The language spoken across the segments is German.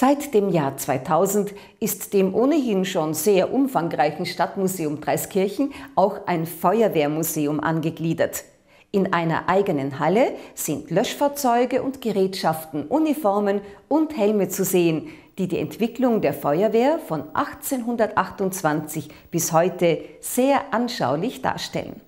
Seit dem Jahr 2000 ist dem ohnehin schon sehr umfangreichen Stadtmuseum Dreiskirchen auch ein Feuerwehrmuseum angegliedert. In einer eigenen Halle sind Löschfahrzeuge und Gerätschaften, Uniformen und Helme zu sehen, die die Entwicklung der Feuerwehr von 1828 bis heute sehr anschaulich darstellen.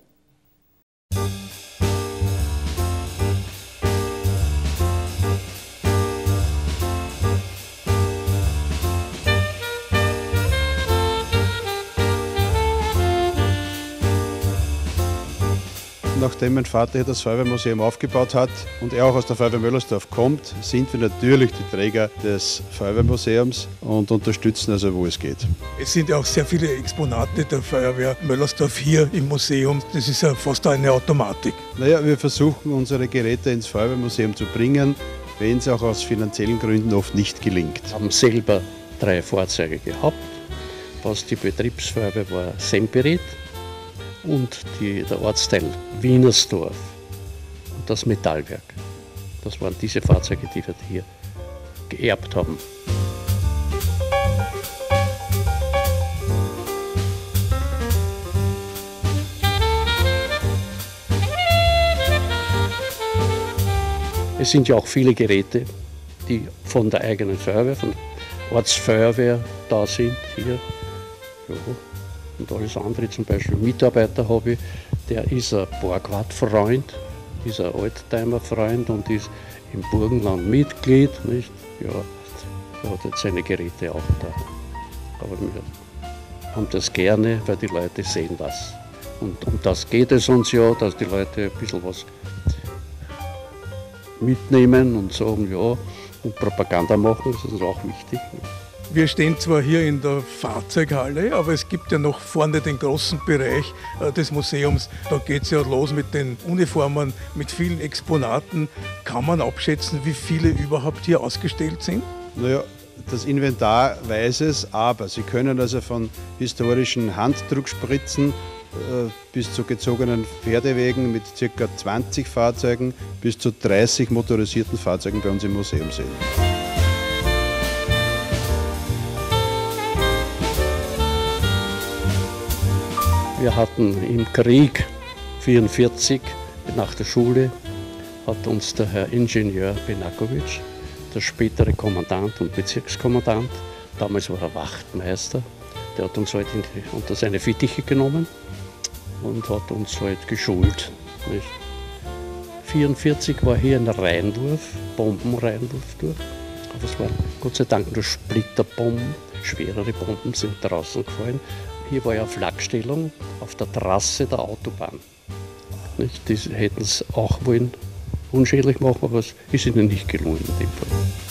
Nachdem mein Vater hier das Feuerwehrmuseum aufgebaut hat und er auch aus der Feuerwehr Möllersdorf kommt, sind wir natürlich die Träger des Feuerwehrmuseums und unterstützen also, wo es geht. Es sind ja auch sehr viele Exponate der Feuerwehr Möllersdorf hier im Museum. Das ist ja fast eine Automatik. Naja, wir versuchen unsere Geräte ins Feuerwehrmuseum zu bringen, wenn es auch aus finanziellen Gründen oft nicht gelingt. Wir haben selber drei Fahrzeuge gehabt. Was die Betriebsfeuerwehr war, Semperit und die, der Ortsteil Wienersdorf und das Metallwerk. Das waren diese Fahrzeuge, die wir hier geerbt haben. Es sind ja auch viele Geräte, die von der eigenen Feuerwehr, von der Ortsfeuerwehr da sind hier. Ja und alles andere, zum Beispiel Mitarbeiter habe ich, der ist ein Borgwart-Freund, ist ein Oldtimer-Freund und ist im Burgenland Mitglied. Nicht? Ja, er hat jetzt seine Geräte auch da. Aber wir haben das gerne, weil die Leute sehen was. Und um das geht es uns ja, dass die Leute ein bisschen was mitnehmen und sagen, ja, und Propaganda machen, das ist auch wichtig. Wir stehen zwar hier in der Fahrzeughalle, aber es gibt ja noch vorne den großen Bereich äh, des Museums. Da geht es ja los mit den Uniformen, mit vielen Exponaten. Kann man abschätzen, wie viele überhaupt hier ausgestellt sind? Naja, das Inventar weiß es, aber Sie können also von historischen Handdruckspritzen äh, bis zu gezogenen Pferdewegen mit ca. 20 Fahrzeugen bis zu 30 motorisierten Fahrzeugen bei uns im Museum sehen. Wir hatten im Krieg 1944 nach der Schule hat uns der Herr Ingenieur Benakovic, der spätere Kommandant und Bezirkskommandant, damals war er Wachtmeister, der hat uns halt unter seine Fittiche genommen und hat uns halt geschult. 1944 war hier ein Reinwurf, Bombenreinwurf durch, aber es waren Gott sei Dank nur Splitterbomben, schwerere Bomben sind draußen gefallen hier war ja Flakstellung auf der Trasse der Autobahn. Nicht? Die hätten es auch wollen unschädlich machen, aber es ist ihnen nicht gelungen in dem Fall.